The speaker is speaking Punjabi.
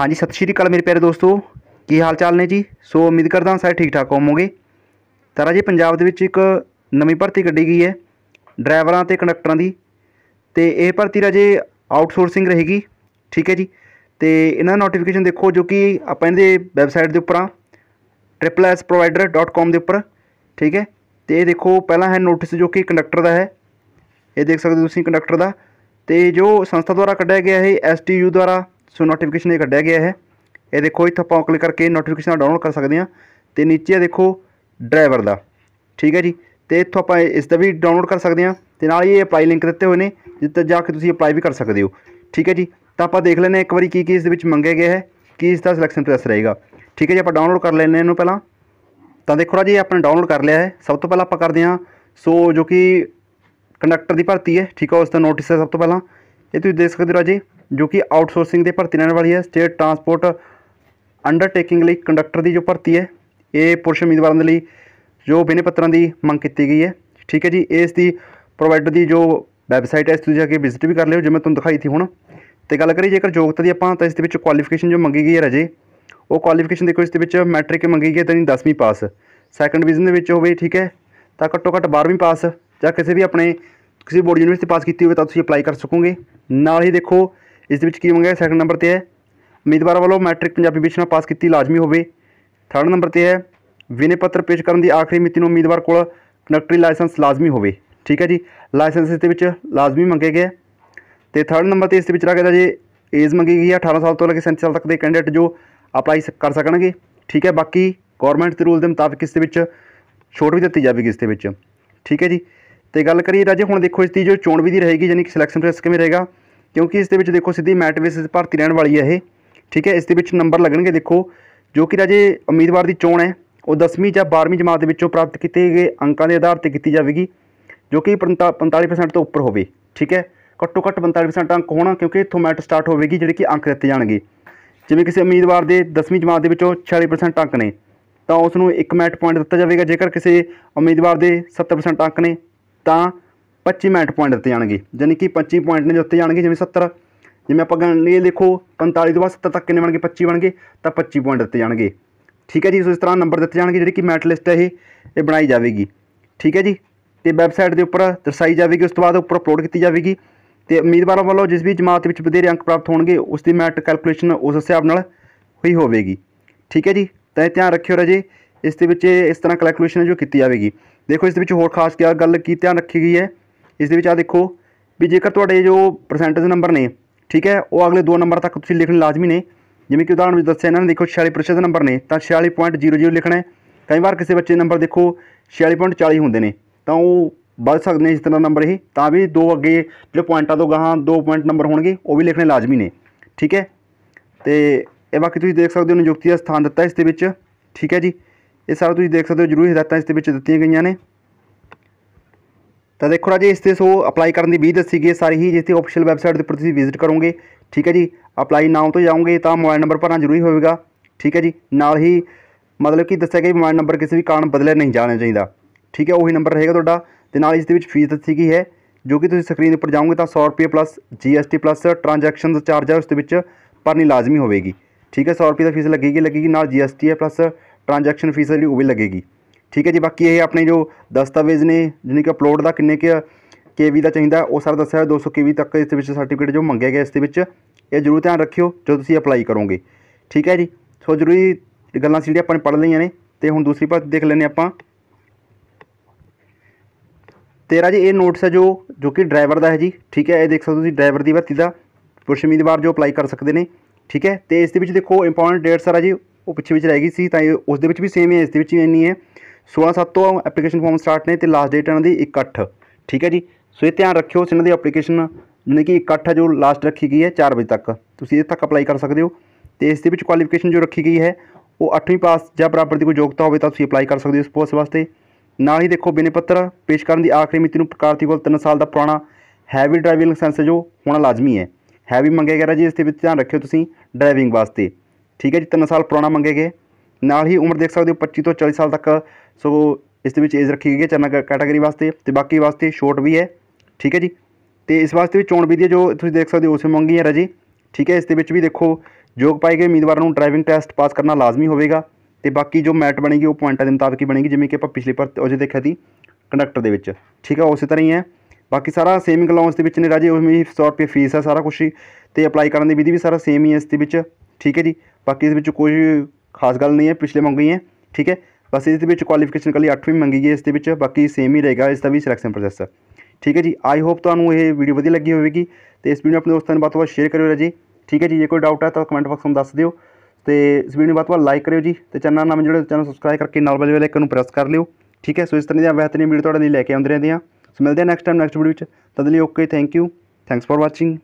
ਹਾਂਜੀ, ਸਤਿ ਸ਼੍ਰੀ ਅਕਾਲ ਮੇਰੇ ਪਿਆਰੇ ਦੋਸਤੋ। ਕੀ ਹਾਲ ਚਾਲ ਨੇ ਜੀ? ਸੋ ਉਮੀਦ ਕਰਦਾ ਹਾਂ ਸਾਰੇ ਠੀਕ ਠਾਕ ਹੋਵੋਗੇ। ਤਾਂ ਰਾਜੇ, ਪੰਜਾਬ ਦੇ ਵਿੱਚ ਇੱਕ ਨਵੀਂ ਭਰਤੀ ਕੱਢੀ ਗਈ ਹੈ ਡਰਾਈਵਰਾਂ ਤੇ ਕੰਡਕਟਰਾਂ ਦੀ। ਤੇ ਇਹ ਭਰਤੀ ਰਾਜੇ ਆਊਟਸੋਰਸਿੰਗ ਰਹੇਗੀ। ਠੀਕ ਹੈ ਜੀ। ਤੇ ਇਹਨਾਂ ਨੋਟੀਫਿਕੇਸ਼ਨ ਦੇਖੋ ਜੋ ਕਿ ਆਪਾਂ ਇਹਦੇ ਵੈਬਸਾਈਟ ਦੇ ਉੱਪਰ ਆ। triplesprovider.com ਦੇ ਉੱਪਰ। ਠੀਕ ਹੈ। ਤੇ ਇਹ ਦੇਖੋ ਪਹਿਲਾਂ ਹੈ ਨੋਟਿਸ ਜੋ ਕਿ ਕੰਡਕਟਰ ਦਾ ਹੈ। ਇਹ ਦੇਖ ਸਕਦੇ ਹੋ ਤੁਸੀਂ ਕੰਡਕਟਰ ਦਾ। ਤੇ ਜੋ ਸੰਸਥਾ ਦੁਆਰਾ ਕੱਢਿਆ ਗਿਆ ਹੈ ਐਸਟੀਯੂ ਦੁਆਰਾ ਸੋ ਨੋਟੀਫਿਕੇਸ਼ਨ ਇਹ ਕੱਢਿਆ ਗਿਆ ਹੈ। ਇਹ ਦੇਖੋ, ਇੱਥੇ ਆਪਾਂ ਕਲਿੱਕ ਕਰਕੇ ਨੋਟੀਫਿਕੇਸ਼ਨ ਡਾਊਨਲੋਡ ਕਰ ਸਕਦੇ ਹਾਂ ਤੇ ਨੀਚੇ ਦੇਖੋ ਡਰਾਈਵਰ ਦਾ। ਠੀਕ ਹੈ ਜੀ? ਤੇ ਇੱਥੋਂ ਆਪਾਂ ਇਸ ਦਾ ਵੀ ਡਾਊਨਲੋਡ ਕਰ ਸਕਦੇ ਹਾਂ ਤੇ ਨਾਲ ਹੀ ਇਹ ਅਪਲਾਈ ਲਿੰਕ ਦਿੱਤੇ ਹੋਏ ਨੇ ਜਿੱਥੇ ਜਾ ਕੇ ਤੁਸੀਂ ਅਪਲਾਈ ਵੀ ਕਰ ਸਕਦੇ ਹੋ। ਠੀਕ ਹੈ ਜੀ? ਤਾਂ ਆਪਾਂ ਦੇਖ ਲੈਂਦੇ ਹਾਂ ਇੱਕ ਵਾਰੀ ਕੀ ਕੀ ਇਸ ਦੇ ਵਿੱਚ ਮੰਗਿਆ ਗਿਆ ਹੈ, ਕੀ ਇਸ ਦਾ ਸਿਲੈਕਸ਼ਨ ਪ੍ਰੋਸੈਸ ਰਹੇਗਾ। ਠੀਕ ਹੈ ਜੀ? ਆਪਾਂ ਡਾਊਨਲੋਡ ਕਰ ਲੈਂਦੇ ਹਾਂ ਇਹਨੂੰ ਪਹਿਲਾਂ। ਤਾਂ ਦੇਖੋ ਰਾਜੀ ਆਪਾਂ ਡਾਊਨਲੋਡ ਕਰ ਲਿਆ ਹੈ। ਸਭ ਤੋਂ ਪਹਿਲਾਂ ਆਪਾਂ ਕਰਦੇ ਹਾਂ, ਸੋ ਜੋ ਕਿ ਕੰਡਕਟਰ ਦੀ ਭਰਤੀ ਹੈ, ਠੀਕ ਹੈ, ਉਸ ਦਾ ਨੋਟਿਸ ਹੈ ਸਭ ਤੋਂ ਪਹਿਲਾਂ। ਇਹ ਤੁਸੀਂ ਦੇਖ ਸਕਦੇ ਹੋ ਰਾਜੀ, ਜੋ ਕਿ ਆਊਟਸੋਰਸਿੰਗ ਦੇ ਭਰਤੀ ਰਹਿਣ ਵਾਲੀ ਹੈ ਸਟੇਟ ਟਰਾਂਸਪੋਰਟ ਅੰਡਰਟੇਕਿੰਗ ਲਈ ਕੰਡਕਟਰ ਦੀ ਜੋ ਭਰਤੀ ਹੈ, ਇਹ ਪੁਰਸ਼ ਉਮੀਦਵਾਰਾਂ ਦੇ ਲਈ ਜੋ ਬਿਨੇ ਪੱਤਰਾਂ ਦੀ ਮੰਗ ਕੀਤੀ ਗਈ ਹੈ। ਠੀਕ ਹੈ ਜੀ, ਇਸ ਦੀ ਪ੍ਰੋਵਾਈਡਰ ਦੀ ਜੋ ਵੈਬਸਾਈਟ ਹੈ, ਇਸ ਤੁਸੀਂ ਜਾ ਕੇ ਵਿਜ਼ਿਟ ਵੀ ਕਰ ਲਿਓ ਜਿਵੇਂ ਤੁਹਾਨੂੰ ਦਿਖਾਈ ਸੀ ਹੁਣ। ਤੇ ਗੱਲ ਕਰੀਏ, ਜੇਕਰ ਯੋਗਤਾ ਦੀ ਆਪਾਂ, ਤਾਂ ਇਸ ਦੇ ਵਿੱਚ ਕੁਆਲੀਫਿਕੇਸ਼ਨ ਜੋ ਮੰਗੀ ਗਈ ਹੈ ਰਾਜੇ, ਉਹ ਕੁਆਲੀਫਿਕੇਸ਼ਨ ਦੇਖੋ, ਇਸ ਦੇ ਵਿੱਚ ਮੈਟ੍ਰਿਕ ਮੰਗੀ ਗਈ ਹੈ, ਤਾਂ 10ਵੀਂ ਪਾਸ ਸੈਕੰਡ ਡਿਵੀਜ਼ਨ ਦੇ ਵਿੱਚ ਹੋਵੇ ਠੀਕ ਹੈ, ਤਾਂ ਘੱਟੋ ਘੱਟ 12ਵੀਂ ਪਾਸ ਜਾਂ ਕਿਸੇ ਵੀ ਆਪਣੇ ਕਿਸੇ ਬੋਰਡ ਯੂਨੀਵਰਸਿਟੀ ਪਾਸ ਕੀਤੀ ਹੋਵੇ ਤਾਂ ਤੁਸੀਂ ਅਪਲਾਈ ਕਰ ਸਕੋਗੇ। ਨਾਲ ਹੀ ਦੇਖੋ, ਇਸ ਦੇ ਵਿੱਚ ਕੀ ਮੰਗਿਆ ਸੈਕੰਡ ਨੰਬਰ ਤੇ ਹੈ। ਉਮੀਦਵਾਰ ਵੱਲੋਂ ਮੈਟ੍ਰਿਕ ਪੰਜਾਬੀ ਵਿਸ਼ੇ ਨਾਲ ਪਾਸ ਕੀਤੀ ਲਾਜ਼ਮੀ ਹੋਵੇ। ਥਰਡ ਨੰਬਰ ਤੇ ਹੈ। ਵਿਨੇ ਪੱਤਰ ਪੇਸ਼ ਕਰਨ ਦੀ ਆਖਰੀ ਮਿਤੀ ਨੂੰ ਉਮੀਦਵਾਰ ਕੋਲ ਕੰਡਕਟਰੀ ਲਾਇਸੈਂਸ ਲਾਜ਼ਮੀ ਹੋਵੇ। ਠੀਕ ਹੈ ਜੀ? ਲਾਇਸੈਂਸ ਇਸ ਦੇ ਵਿੱਚ ਲਾਜ਼ਮੀ ਮੰਗੇ ਗਏ। ਹੈ। ਤੇ ਥਰਡ ਨੰਬਰ ਤੇ ਇਸ ਦੇ ਵਿੱਚ ਰੱਖਦਾ ਜੇ ਏਜ ਮੰਗੀ ਗਈ ਹੈ 18 ਸਾਲ ਤੋਂ ਲੈ ਕੇ 37 ਸਾਲ ਤੱਕ ਦੇ ਕੈਂਡੀਡੇਟ ਜੋ ਅਪਲਾਈ ਕਰ ਸਕਣਗੇ। ਠੀਕ ਹੈ? ਬਾਕੀ ਗਵਰਨਮੈਂਟ ਦੇ ਰੂਲ ਦੇ ਮੁਤਾਬਿਕ ਇਸ ਦੇ ਵਿੱਚ ਛੋਟ ਵੀ ਦਿੱਤੀ ਜਾਵੇਗੀ ਇਸ ਦੇ ਵਿੱਚ। ਠੀਕ ਹੈ ਜੀ? ਤੇ ਗੱਲ ਕਰੀਏ ਰਾਜੇ ਹੁਣ ਦੇਖੋ ਇਸ ਦੀ ਜੋ ਚੋਣ ਵਿਧੀ ਰਹੇਗੀ ਯਾਨੀ ਕਿ ਸਿਲੈਕਸ਼ਨ ਪ੍ਰੋਸੈਸ ਕਿਵੇਂ ਰਹੇਗਾ, ਕਿਉਂਕਿ ਇਸ ਦੇ ਵਿੱਚ ਦੇਖੋ ਸਿੱਧੀ ਮੈਟ ਬੇਸਿਸ ਭਰਤੀ ਰਹਿਣ ਵਾਲੀ ਹੈ ਇਹ, ਠੀਕ ਹੈ, ਇਸ ਦੇ ਵਿੱਚ ਨੰਬਰ ਲੱਗਣਗੇ ਦੇਖੋ, ਜੋ ਕਿ ਰਾਜੇ ਉਮੀਦਵਾਰ ਦੀ ਚੋਣ ਹੈ, ਉਹ 10ਵੀਂ ਜਾਂ 12ਵੀਂ ਜਮਾਤ ਦੇ ਵਿੱਚੋਂ ਪ੍ਰਾਪਤ ਕੀਤੇ ਗਏ ਅੰਕਾਂ ਦੇ ਆਧਾਰ ਤੇ ਕੀਤੀ ਜਾਵੇਗੀ, ਜੋ ਕਿ 45% ਤੋਂ ਉੱਪਰ ਹੋਵੇ, ਠੀਕ ਹੈ ਘੱਟੋ ਘੱਟ 45% ਅੰਕ ਹੋਣਾ, ਕਿਉਂਕਿ ਇੱਥੋਂ ਮੈਟ ਸਟਾਰਟ ਹੋਵੇਗੀ ਜਿਹੜੇ ਕਿ ਅੰਕ ਦਿੱਤੇ ਜਾਣਗੇ। ਜਿਵੇਂ ਕਿਸੇ ਉਮੀਦਵਾਰ ਦੇ 10ਵੀਂ ਜਮਾਤ ਦੇ ਵਿੱਚੋਂ 46% ਅੰਕ ਨੇ, ਤਾਂ ਉਸ ਨੂੰ ਇੱਕ ਮੈਟ ਪੁਆਇੰਟ ਦਿੱਤਾ ਜਾਵੇਗਾ, ਜੇਕਰ ਕਿਸੇ ਉਮੀਦਵਾਰ ਦੇ 70% ਅੰਕ ਨੇ ਤਾਂ 25 ਮੈਟ ਪੁਆਇੰਟ ਦਿੱਤੇ ਜਾਣਗੇ। ਯਾਨੀ ਕਿ 25 ਪੁਆਇੰਟ ਨੇ ਦਿੱਤੇ ਜਾਣਗੇ, ਜਿਵੇਂ 70 ਜਿਵੇਂ ਆਪਾਂ ਗਣ ਲਈਏ ਦੇਖੋ 45 ਤੋਂ ਬਾਅਦ 70 ਤੱਕ ਕਿੰਨੇ ਬਣ ਬਣਗੇ 25 ਗਏ ਤਾਂ 25 ਪੁਆਇੰਟ ਦਿੱਤੇ ਜਾਣਗੇ। ਠੀਕ ਹੈ ਜੀ, ਸੋ ਇਸ ਤਰ੍ਹਾਂ ਨੰਬਰ ਦਿੱਤੇ ਜਾਣਗੇ, ਜਿਹੜੀ ਕਿ ਮੈਟ ਲਿਸਟ ਹੈ ਇਹ ਇਹ ਬਣਾਈ ਜਾਵੇਗੀ। ਠੀਕ ਹੈ ਜੀ, ਤੇ ਵੈਬਸਾਈਟ ਦੇ ਉੱਪਰ ਦਰਸਾਈ ਜਾਵੇਗੀ, ਉਸ ਤੋਂ ਬਾਅਦ ਉੱਪਰ ਅਪਲੋਡ ਕੀਤੀ ਜਾਵੇਗੀ। ਤੇ ਉਮੀਦਵਾਰਾਂ ਵੱਲੋਂ ਜਿਸ ਵੀ ਜਮਾਤ ਵਿੱਚ ਵਧੇਰੇ ਅੰਕ ਪ੍ਰਾਪਤ ਹੋਣਗੇ, ਉਸ ਦੀ ਮੈਟ ਕੈਲਕੂਲੇਸ਼ਨ ਉਸ ਹਿਸਾਬ ਨਾਲ ਹੋਈ ਹੋਵੇਗੀ। ਠੀਕ ਹੈ ਜੀ, ਤਾਂ ਇਹ ਧਿਆਨ ਰੱਖਿਓ ਰਾਜੇ। ਇਸ ਦੇ ਵਿੱਚ ਇਹ ਇਸ ਤਰ੍ਹਾਂ ਕੈਲਕੂਲੇਸ਼ਨ ਜੋ ਕੀਤੀ ਜਾਵੇਗੀ। ਦੇਖੋ, ਇਸ ਦੇ ਵਿੱਚ ਹੋਰ ਖਾਸ ਕਿਆ ਗੱਲ ਕੀ ਧਿਆਨ ਰੱਖੀ ਗਈ ਹੈ? ਇਸ ਦੇ ਵਿੱਚ ਆ ਦੇਖੋ ਵੀ ਜੇਕਰ ਤੁਹਾਡੇ ਜੋ ਪਰਸੈਂਟੇਜ ਨੰਬਰ ਨੇ, ਠੀਕ ਹੈ, ਉਹ ਅਗਲੇ ਦੋ ਨੰਬਰ ਤੱਕ ਤੁਸੀਂ ਲਿਖਣੇ ਲਾਜ਼ਮੀ ਨੇ, ਜਿਵੇਂ ਕਿ ਉਦਾਹਰਣ ਵਿੱਚ ਦੱਸਿਆ ਇਹਨਾਂ ਨੇ, ਦੇਖੋ 46% ਨੰਬਰ ਨੇ, ਤਾਂ 46.00 ਲਿਖਣਾ ਹੈ। ਕਈ ਵਾਰ ਕਿਸੇ ਬੱਚੇ ਨੰਬਰ ਦੇਖੋ 46.40 ਹੁੰਦੇ ਨੇ, ਤਾਂ ਉਹ ਵੱਧ ਸਕਦੇ ਨੇ ਇਸ ਤਰ੍ਹਾਂ ਨੰਬਰ ਇਹ, ਤਾਂ ਵੀ ਦੋ ਅੱਗੇ ਜਿਹੜੇ ਪੁਆਇੰਟਾਂ ਤੋਂ ਗਾਹਾਂ ਦੋ ਪੁਆਇੰਟ ਨੰਬਰ ਹੋਣਗੇ, ਉਹ ਵੀ ਲਿਖਣੇ ਲਾਜ਼ਮੀ ਨੇ, ਠੀਕ ਹੈ? ਤੇ ਇਹ ਬਾਕੀ ਤੁਸੀਂ ਦੇਖ ਸਕਦੇ ਹੋ ਨਿਯੁਕਤੀ ਦਾ ਸਥਾਨ ਦਿੱਤਾ ਇਸ ਦੇ ਵਿੱਚ, ਠੀਕ ਹੈ ਜੀ? ਇਹ ਸਾਰਾ ਤੁਸੀਂ ਦੇਖ ਸਕਦੇ ਹੋ, ਜ਼ਰੂਰੀ ਹਦਾਇਤਾਂ ਇਸ ਦੇ ਵਿੱਚ ਦਿੱਤੀਆਂ ਗਈਆਂ ਨੇ। ਤਾਂ ਦੇਖੋ ਰਾਜੇ, ਇਸ ਤੇ ਸੋ ਅਪਲਾਈ ਕਰਨ ਦੀ ਵੀ ਦੱਸੀ ਗਈ ਸਾਰੀ ਹੀ, ਜਿਸ ਤੇ ਆਫੀਸ਼ੀਅਲ ਵੈਬਸਾਈਟ ਦੇ ਉੱਪਰ ਤੁਸੀਂ ਵਿਜ਼ਿਟ ਕਰੋਗੇ। ਠੀਕ ਹੈ ਜੀ ਅਪਲਾਈ ਨਾਮ ਤੋਂ ਜਾਓਗੇ ਤਾਂ ਮੋਬਾਈਲ ਨੰਬਰ ਭਰਨਾ ਜ਼ਰੂਰੀ ਹੋਵੇਗਾ। ਠੀਕ ਹੈ ਜੀ, ਨਾਲ ਹੀ ਮਤਲਬ ਕਿ ਦੱਸਿਆ ਗਿਆ ਵੀ ਮੋਬਾਈਲ ਨੰਬਰ ਕਿਸੇ ਵੀ ਕਾਰਨ ਬਦਲਿਆ ਨਹੀਂ ਜਾਣਾ ਚਾਹੀਦਾ। ਠੀਕ ਹੈ, ਉਹੀ ਨੰਬਰ ਰਹੇਗਾ ਤੁਹਾਡਾ। ਤੇ ਨਾਲ ਇਸ ਦੇ ਵਿੱਚ ਫੀਸ ਦੱਸੀ ਗਈ ਹੈ, ਜੋ ਕਿ ਤੁਸੀਂ ਸਕਰੀਨ ਉੱਪਰ ਜਾਓਗੇ ਤਾਂ 100 ਰੁਪਏ plus GST plus transaction charge ਹੈ ਉਸ ਦੇ ਵਿੱਚ ਭਰਨੀ ਲਾਜ਼ਮੀ ਹੋਵੇਗੀ। ਠੀਕ ਹੈ 100 ਰੁਪਏ ਦਾ ਫੀਸ ਲੱਗੇਗੀ ਲੱਗੇਗੀ ਨਾਲ GST ਹੈ ਪਲੱਸ ਟ੍ਰਾਂਜੈਕਸ਼ਨ ਫੀਸ ਜਿਹੜੀ ਉਹ ਵੀ ਲੱਗੇਗੀ। ਠੀਕ ਹੈ ਜੀ, ਬਾਕੀ ਇਹ ਆਪਣੇ ਜੋ ਦਸਤਾਵੇਜ਼ ਨੇ ਜਿਵੇਂ ਕਿ ਅਪਲੋਡ ਦਾ, ਕਿੰਨੇ ਕਿ ਕੇਵੀ ਦਾ ਚਾਹੀਦਾ, ਉਹ ਸਾਰਾ ਦੱਸਿਆ ਹੋਇਆ 200 ਕੇਵੀ ਤੱਕ ਇਸ ਦੇ ਵਿੱਚ ਸਰਟੀਫਿਕੇਟ ਜੋ ਮੰਗਿਆ ਗਿਆ ਇਸ ਦੇ ਵਿੱਚ, ਇਹ ਜ਼ਰੂਰ ਧਿਆਨ ਰੱਖਿਓ, ਜਦੋਂ ਤੁਸੀਂ ਅਪਲਾਈ ਕਰੋਗੇ। ਠੀਕ ਹੈ ਜੀ, ਸੋ ਜ਼ਰੂਰੀ ਗੱਲਾਂ ਸੀ ਜਿਹੜੀਆਂ ਆਪਾਂ ਨੇ ਪੜ੍ਹ ਲਈਆਂ ਨੇ, ਤੇ ਹੁਣ ਦੂਸਰੀ ਪਾਰਟ ਦੇਖ ਲੈਂਦੇ ਆਪਾਂ। ਤੇਰਾ ਜੀ, ਇਹ ਨੋਟਸ ਹੈ ਜੋ ਜੋ ਕਿ ਡਰਾਈਵਰ ਦਾ ਹੈ ਜੀ। ਠੀਕ ਹੈ, ਇਹ ਦੇਖ ਸਕਦੇ ਤੁਸੀਂ ਡਰਾਈਵਰ ਦੀ ਭਰਤੀ ਦਾ ਪੁਰਸ਼ ਉਮੀਦਵਾਰ ਜੋ ਅਪਲਾਈ ਕਰ ਸਕਦੇ ਨੇ। ਠੀਕ ਹੈ, ਤੇ ਇਸ ਦੇ ਵਿੱਚ ਦੇਖੋ ਇੰਪੋਰਟੈਂਟ ਡੇਟਸ ਆ ਜੀ ਉਹ ਪਿੱਛੇ ਵਿੱਚ ਰਹਿ ਗਈ ਸੀ, ਤਾਂ ਇਹ ਉਸ ਦੇ ਵਿੱਚ ਵੀ ਸੇਮ ਹੈ ਇਸ ਦੇ ਵਿੱਚ ਵੀ ਇੰਨੀ ਹੈ। 16 7 ਤੋਂ ਐਪਲੀਕੇਸ਼ਨ ਫਾਰਮ ਸਟਾਰਟ ਨੇ ਤੇ ਲਾਸਟ ਡੇਟ ਇਹਨਾਂ ਦੀ 1 8 ਠੀਕ ਹੈ ਜੀ? ਸੋ ਇਹ ਧਿਆਨ ਰੱਖਿਓ ਇਹਨਾਂ ਦੀ ਐਪਲੀਕੇਸ਼ਨ ਯਾਨੀ ਕਿ 1 8 ਹੈ, ਜੋ ਲਾਸਟ ਰੱਖੀ ਗਈ ਹੈ 4 ਵਜੇ ਤੱਕ। ਤੁਸੀਂ ਇਹ ਤੱਕ ਅਪਲਾਈ ਕਰ ਸਕਦੇ ਹੋ। ਤੇ ਇਸ ਦੇ ਵਿੱਚ ਕੁਆਲੀਫਿਕੇਸ਼ਨ ਜੋ ਰੱਖੀ ਗਈ ਹੈ, ਉਹ 8ਵੀਂ ਪਾਸ ਜਾਂ ਬਰਾਬਰ ਦੀ ਕੋਈ ਯੋਗਤਾ ਹੋਵੇ ਤਾਂ ਤੁਸੀਂ ਅਪਲਾਈ ਕਰ ਸਕਦੇ ਹੋ ਇਸ ਪੋਸਟ ਵਾਸਤੇ। ਨਾਲ ਹੀ ਦੇਖੋ, ਬਿਨੇ ਪੱਤਰ ਪੇਸ਼ ਕਰਨ ਦੀ ਆਖਰੀ ਮਿਤੀ ਨੂੰ ਪ੍ਰਕਾਰਤੀ ਕੋਲ 3 ਸਾਲ ਦਾ ਪੁਰਾਣਾ ਹੈਵੀ ਡਰਾਈਵਿੰਗ ਲਾਇਸੈਂਸ ਜੋ ਹੋਣਾ ਲਾਜ਼ਮੀ ਹੈ। ਹੈਵੀ ਮੰਗਿਆ ਗਿਆ ਜੀ, ਇਸ ਦੇ ਵਿੱਚ ਧਿਆਨ ਰੱਖਿਓ ਤੁਸੀਂ ਡਰਾਈਵਿੰਗ ਵਾਸਤੇ। ਠੀਕ ਹੈ ਜੀ 3 ਸਾਲ ਪੁਰਾਣਾ ਮੰਗੇ ਗਏ ਨਾਲ ਹੀ ਉਮਰ ਦੇਖ ਸਕਦੇ ਹੋ 25 ਤੋਂ 40 ਸਾਲ ਤੱਕ, ਸੋ ਇਸ ਦੇ ਵਿੱਚ ਏਜ ਰੱਖੀ ਗਈ ਹੈ ਚਰਨਾ ਕੈਟਾਗਰੀ ਵਾਸਤੇ ਤੇ ਬਾਕੀ ਵਾਸਤੇ ਛੋਟ ਵੀ ਹੈ, ਠੀਕ ਹੈ ਜੀ। ਤੇ ਇਸ ਵਾਸਤੇ ਵੀ ਚੋਣ ਵਿਧੀ ਹੈ ਜੋ ਤੁਸੀਂ ਦੇਖ ਸਕਦੇ ਹੋ, ਉਸੇ ਮੰਗੀ ਹੈ ਰਾਜੀ। ਠੀਕ ਹੈ, ਇਸ ਦੇ ਵਿੱਚ ਵੀ ਦੇਖੋ, ਯੋਗ ਪਾਏ ਗਏ ਉਮੀਦਵਾਰਾਂ ਨੂੰ ਡਰਾਈਵਿੰਗ ਟੈਸਟ ਪਾਸ ਕਰਨਾ ਲਾਜ਼ਮੀ ਹੋਵੇਗਾ ਤੇ ਬਾਕੀ ਜੋ ਮੈਟ ਬਣੇਗੀ, ਉਹ ਪੁਆਇੰਟਾਂ ਦੇ ਮੁਤਾਬਕ ਹੀ ਬਣੇਗੀ, ਜਿਵੇਂ ਕਿ ਆਪਾਂ ਪਿਛਲੀ ਵਾਰ ਉਹਦੇ ਦੇਖਿਆ ਸੀ ਕੰਡਕਟਰ ਦੇ ਵਿੱਚ। ਠੀਕ ਹੈ, ਉਸੇ ਤਰ੍ਹਾਂ ਹੀ ਹੈ। ਬਾਕੀ ਸਾਰਾ ਸੇਮਿੰਗ ਅਲਾਉਂਸ ਦੇ ਵਿੱਚ ਨੇ ਰਾਜੇ ਉਵੇਂ ਹੀ 100 ਰੁਪਏ ਫੀਸ ਹੈ ਸਾਰਾ ਕੁਛ ਹੀ, ਤੇ ਅਪਲਾਈ ਕਰਨ ਦੀ ਵਿਧੀ ਵੀ ਸਾਰਾ ਸੇਮ ਹੀ ਹੈ ਇਸ ਦੇ ਵਿੱਚ। ਠੀਕ ਹੈ ਜੀ। ਬਾਕੀ ਇਸ ਵਿੱਚ ਕੋਈ ਖਾਸ ਗੱਲ ਨਹੀਂ ਹੈ, ਪਿਛਲੇ ਵਾਂਗੂ ਹੀ ਹੈ ਠੀਕ ਹੈ। ਬਸ ਇਸ ਦੇ ਵਿੱਚ ਕੁਆਲੀਫਿਕੇਸ਼ਨ ਕੱਲੀ 8ਵੀਂ ਮੰਗੀ ਗਈ ਇਸ ਦੇ ਵਿੱਚ ਬਾਕੀ ਸੇਮ ਹੀ ਰਹੇਗਾ, ਇਸ ਦਾ ਵੀ ਸਿਲੈਕਸ਼ਨ ਪ੍ਰੋਸੈਸ ਠੀਕ ਹੈ ਜੀ ਆਈ ਹੋਪ ਤੁਹਾਨੂੰ ਇਹ ਵੀਡੀਓ ਵਧੀਆ ਲੱਗੀ ਹੋਵੇਗੀ ਤੇ ਇਸ ਵੀਡੀਓ ਨੂੰ ਆਪਣੇ ਦੋਸਤਾਂ ਨਾਲ ਵੱਧ ਤੋਂ ਵੱਧ ਸ਼ੇਅਰ ਕਰਿਓ ਰਾਜੀ। ਠੀਕ ਹੈ ਜੀ, ਜੇ ਕੋਈ ਡਾਊਟ ਹੈ ਤਾਂ ਕਮੈਂਟ ਬਾਕਸ ਵਿੱਚ ਦੱਸ ਦਿਓ। ਤੇ ਇਸ ਵੀਡੀਓ ਨੂੰ ਵੱਧ ਤੋਂ ਵੱਧ ਲਾਈਕ ਕਰਿਓ ਜੀ ਤੇ ਚੈਨਲ ਨਾਲ ਜਿਹੜੇ ਚੈਨਲ ਸਬਸਕ੍ਰਾਈਬ ਕਰਕੇ ਨਾਲ ਵਾਲੇ ਵਾਲੇ ਆਈਕਨ ਨੂੰ ਪ੍ਰੈਸ ਕਰ ਲਿਓ। ਠੀਕ ਹੈ, ਸੋ ਇਸ ਤਰ੍ਹਾਂ ਦੀਆਂ ਬਿਹਤਰੀਨ ਵੀਡੀਓ ਤੁਹਾਡੇ ਲਈ ਲੈ ਕੇ ਆਉਂਦੇ ਰਹਿੰਦੇ ਹਾਂ। ਸੋ ਮਿਲਦੇ ਹਾਂ ਨੈਕਸਟ ਟਾਈਮ ਨੈਕਸਟ ਵੀਡੀਓ ਵਿੱਚ। ਤਦ ਲਈ okay thank you thanks for watching